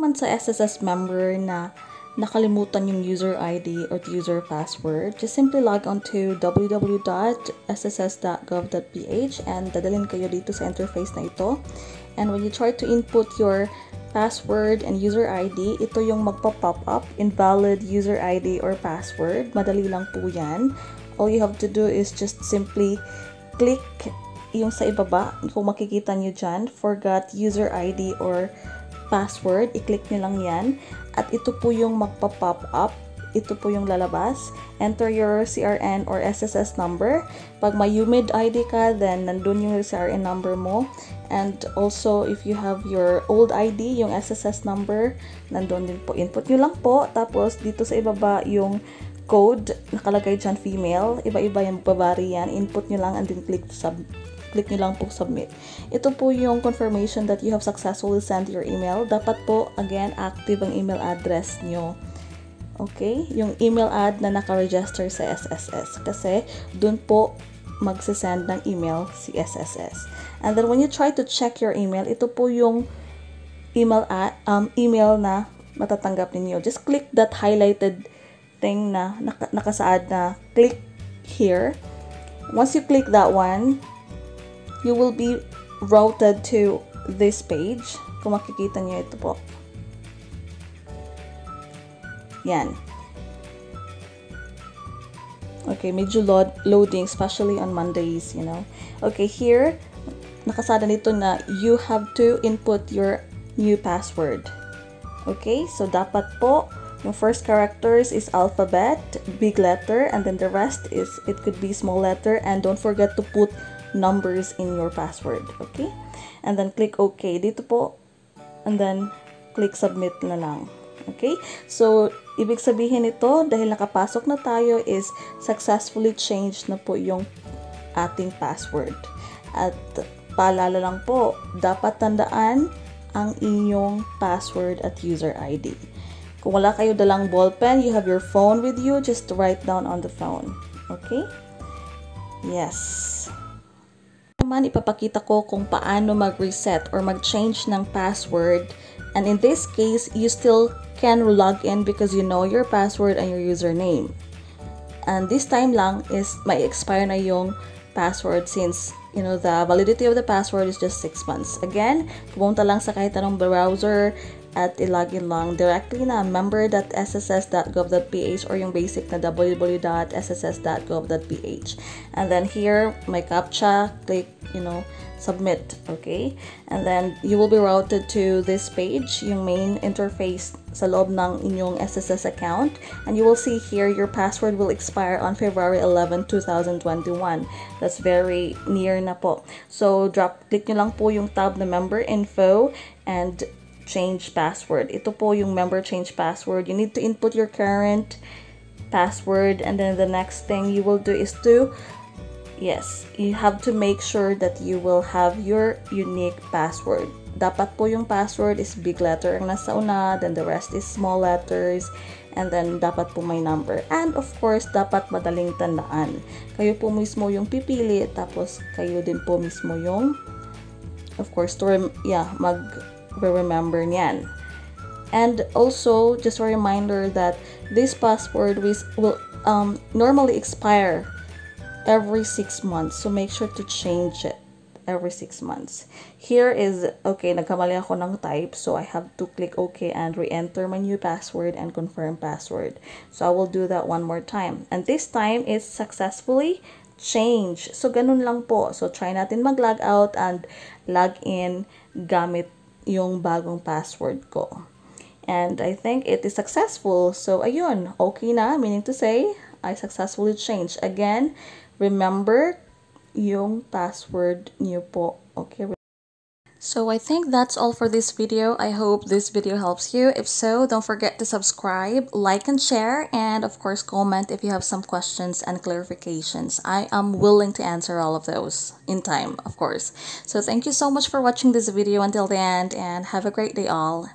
naman sa SSS member na nakalimutan yung user ID or user password, just simply log on to www.sss.gov.ph and dadalhin kayo dito sa interface na ito. And when you try to input your password and user ID, ito yung magpa-pop up, invalid user ID or password. Madali lang po yan. All you have to do is just simply click yung sa ibaba, kung makikita nyo dyan, forgot user ID or password, i-click nyo lang yan. At ito po yung magpa-pop up. Ito po yung lalabas. Enter your CRN or SSS number. Pag may UMID ID ka, then nandun yung CRN number mo. And also, if you have your old ID, yung SSS number, nandun din po. Input nyo lang po. Tapos, dito sa ibaba yung code, nakalagay dyan female. Iba-iba yung babari yan. Input nyo lang and then click sub click nyo lang po submit. Ito po yung confirmation that you have successfully sent your email. Dapat po, again, active ang email address nyo. Okay? Yung email ad na naka-register sa SSS. Kasi, dun po magsisend ng email si SSS. And then, when you try to check your email, ito po yung email, ad, um, email na matatanggap ninyo. Just click that highlighted thing na naka, nakasaad na click here. Once you click that one, you will be routed to this page. Kung makikita niyo ito po. Yan. Okay, medyo load, loading, especially on Mondays, you know. Okay, here, nakasada nito na you have to input your new password. Okay, so dapat po, yung first characters is alphabet, big letter, and then the rest is, it could be small letter, and don't forget to put numbers in your password. Okay? And then click OK. Dito po, and then click submit na lang. Okay? So, ibig sabihin ito, dahil nakapasok na tayo, is successfully changed na po yung ating password. At paalala lang po, dapat tandaan ang inyong password at user ID. Kung wala kayo dalang ballpen, you have your phone with you, just write down on the phone. Okay? Yes. Naman ipapakita ko kung paano mag-reset or mag-change ng password. And in this case, you still can log in because you know your password and your username. And this time lang is may expire na yung password since you know the validity of the password is just 6 months. Again, pumunta lang sa kahit anong browser at ilagin lang directly na member.sss.gov.ph or yung basic na www.sss.gov.ph. And then here, my CAPTCHA, click, you know, submit, okay? And then you will be routed to this page, yung main interface sa loob ng inyong SSS account. And you will see here, your password will expire on February 11, 2021. That's very near na po. So, drop, click nyo lang po yung tab na member info and change password. Ito po yung member change password. You need to input your current password and then the next thing you will do is to yes, you have to make sure that you will have your unique password. Dapat po yung password is big letter ang nasa una, then the rest is small letters, and then dapat po may number. And of course, dapat madaling tandaan. Kayo po mismo yung pipili, tapos kayo din po mismo yung of course, to yeah, mag remember niyan. And also, just a reminder that this password will um, normally expire every six months. So make sure to change it every six months. Here is, okay, nagkamali ako ng type. So I have to click OK and re-enter my new password and confirm password. So I will do that one more time. And this time, it's successfully changed. So ganun lang po. So try natin mag-log out and log in gamit yung bagong password ko. And I think it is successful. So, ayun, okay na, meaning to say, I successfully changed. Again, remember yung password niyo po. Okay? So I think that's all for this video. I hope this video helps you. If so, don't forget to subscribe, like and share, and of course comment if you have some questions and clarifications. I am willing to answer all of those in time, of course. So thank you so much for watching this video until the end and have a great day all.